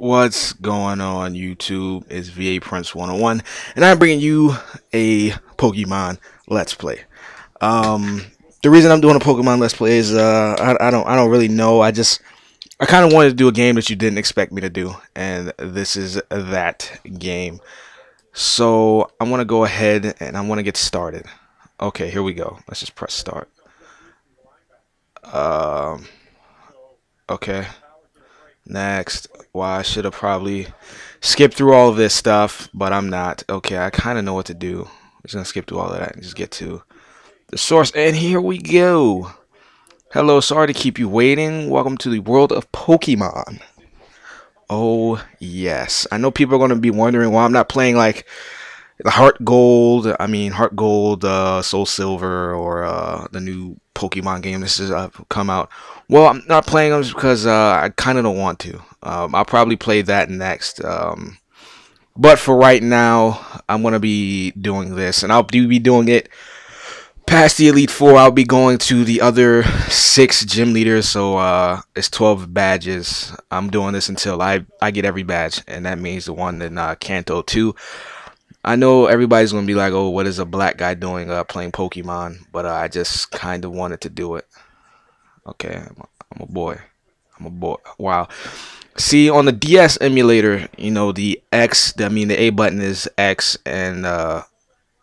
What's going on YouTube? It's VA Prince 101 and I'm bringing you a Pokemon Let's Play. Um, the reason I'm doing a Pokemon Let's Play is uh, I, I don't I don't really know. I just I kind of wanted to do a game that you didn't expect me to do, and this is that game. So I'm going to go ahead and I want to get started. Okay, here we go. Let's just press start. Um, okay. Next. Well, I should have probably skipped through all of this stuff, but I'm not. Okay, I kind of know what to do. I'm just going to skip through all of that and just get to the source. And here we go. Hello, sorry to keep you waiting. Welcome to the world of Pokemon. Oh, yes. I know people are going to be wondering why I'm not playing like Heart Gold, I mean Heart Gold, uh, Soul Silver, or uh, the new Pokemon game this has uh, come out. Well, I'm not playing them because uh, I kind of don't want to. Um, I'll probably play that next. Um, but for right now, I'm gonna be doing this, and I'll be doing it past the Elite Four. I'll be going to the other six gym leaders, so uh, it's 12 badges. I'm doing this until I I get every badge, and that means the one in uh, Kanto 2. I know everybody's gonna be like, "Oh, what is a black guy doing uh, playing Pokemon?" But uh, I just kind of wanted to do it. Okay, I'm a, I'm a boy. I'm a boy. Wow. See, on the DS emulator, you know the X. I mean, the A button is X, and uh,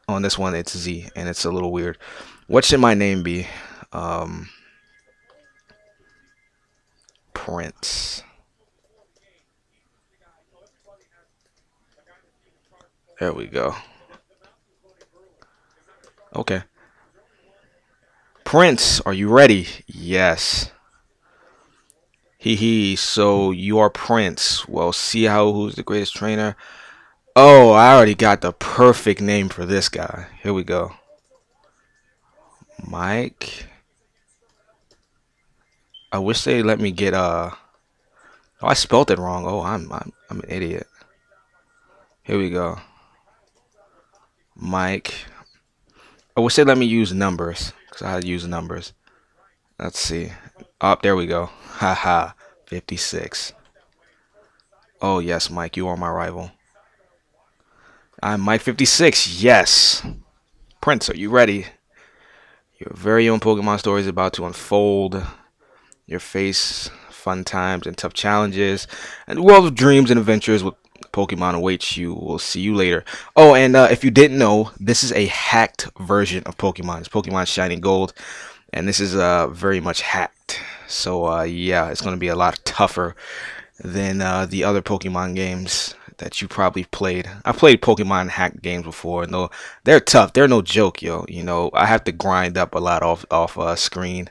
on this one it's Z, and it's a little weird. What should my name be? Um, Prince. There we go. Okay. Prince, are you ready? Yes. Hee hee, so you are Prince. Well, see how who's the greatest trainer? Oh, I already got the perfect name for this guy. Here we go. Mike. I wish they let me get uh Oh, I spelled it wrong. Oh, I'm I'm I'm an idiot. Here we go. Mike. I wish say let me use numbers because I use numbers. Let's see. Up oh, there we go. Haha. 56. Oh yes, Mike, you are my rival. I'm Mike 56. Yes. Prince, are you ready? Your very own Pokemon story is about to unfold. Your face fun times and tough challenges, and world of dreams and adventures with Pokemon awaits you. We'll see you later. Oh, and uh, if you didn't know, this is a hacked version of Pokemon. It's Pokemon Shining Gold, and this is uh, very much hacked. So uh, yeah, it's going to be a lot tougher than uh, the other Pokemon games that you probably played. I played Pokemon hacked games before, and they're tough, they're no joke, yo. You know, I have to grind up a lot off off uh, screen,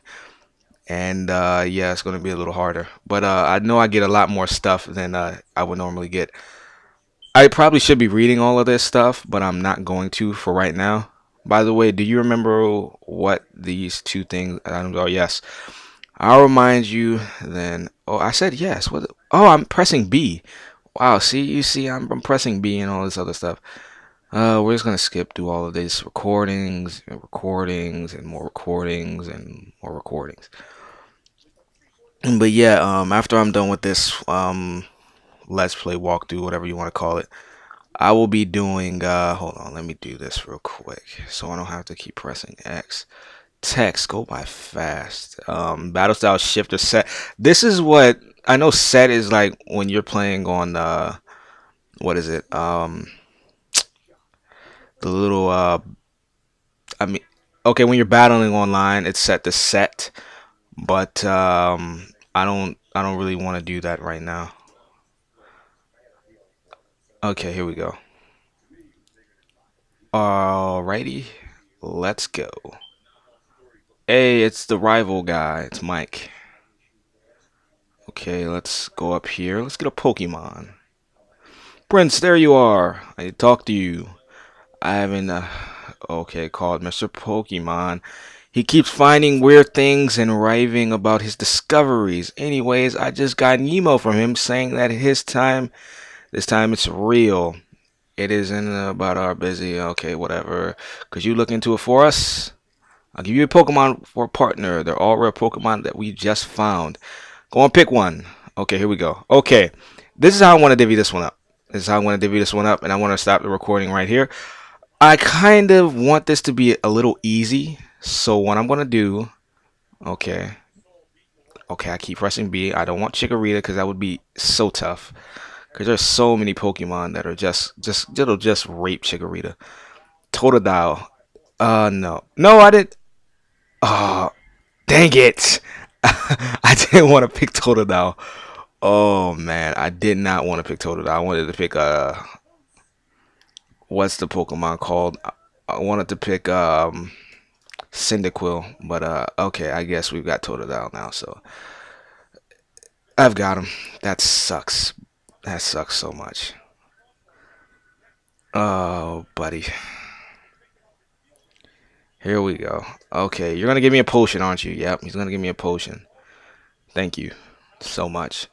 and uh, yeah, it's going to be a little harder. But uh, I know I get a lot more stuff than uh, I would normally get. I probably should be reading all of this stuff, but I'm not going to for right now. By the way, do you remember what these two things items are? Yes. I'll remind you then. Oh, I said yes. What? Oh, I'm pressing B. Wow, see, you see, I'm, I'm pressing B and all this other stuff. Uh, we're just gonna skip through all of these recordings, and recordings, and more recordings, and more recordings. But yeah, um, after I'm done with this, um, let's play walkthrough, whatever you want to call it. I will be doing, uh, hold on, let me do this real quick so I don't have to keep pressing X. Text, go by fast. Um, battle style shifter set. This is what, I know set is like when you're playing on, uh, what is it? Um, the little, uh, I mean, okay, when you're battling online, it's set to set, but, um, I don't, I don't really want to do that right now. Okay, here we go. Alrighty, let's go. Hey, it's the rival guy. It's Mike. Okay, let's go up here. Let's get a Pokemon. Prince, there you are. I talked to you. I haven't, uh, okay, called Mr. Pokemon. He keeps finding weird things and raving about his discoveries. Anyways, I just got an email from him saying that his time this time it's real. It isn't about our busy, okay, whatever. Could you look into it for us? I'll give you a Pokemon for a partner. They're all rare Pokemon that we just found. Go and pick one. Okay, here we go. Okay, this is how I want to divvy this one up. This is how I want to divvy this one up, and I want to stop the recording right here. I kind of want this to be a little easy, so what I'm gonna do, okay, okay, I keep pressing B. I don't want Chikorita because that would be so tough. Because there's so many Pokemon that are just, just, that'll just rape Chikorita. Totodile. Uh, no. No, I didn't. Oh, dang it. I didn't want to pick Totodile. Oh, man. I did not want to pick Totodile. I wanted to pick, uh, what's the Pokemon called? I wanted to pick, um, Cyndaquil. But, uh, okay, I guess we've got Totodile now, so. I've got him. That sucks. That sucks so much. Oh, buddy. Here we go. Okay, you're gonna give me a potion, aren't you? Yep, he's gonna give me a potion. Thank you so much.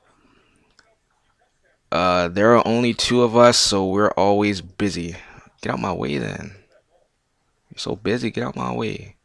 Uh, there are only two of us, so we're always busy. Get out my way then. You're so busy, get out my way.